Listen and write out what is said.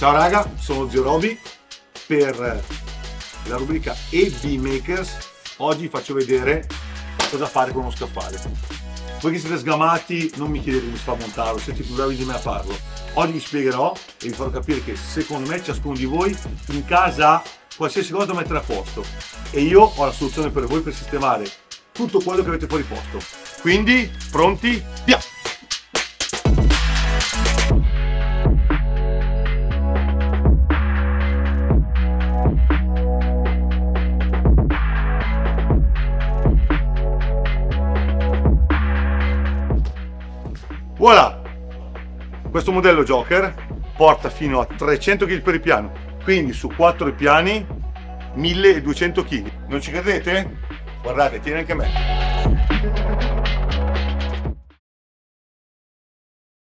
Ciao raga, sono Zio Roby per la rubrica EB Makers. Oggi faccio vedere cosa fare con uno scaffale. Voi che siete sgamati non mi chiedete come si fa a montarlo, siete più bravi di me a farlo. Oggi vi spiegherò e vi farò capire che secondo me ciascuno di voi in casa qualsiasi cosa mettere a posto e io ho la soluzione per voi per sistemare tutto quello che avete fuori posto. Quindi, pronti? Via! Voilà! Questo modello Joker porta fino a 300 kg per il piano, quindi su 4 piani 1200 kg. Non ci credete? Guardate, tiene anche me.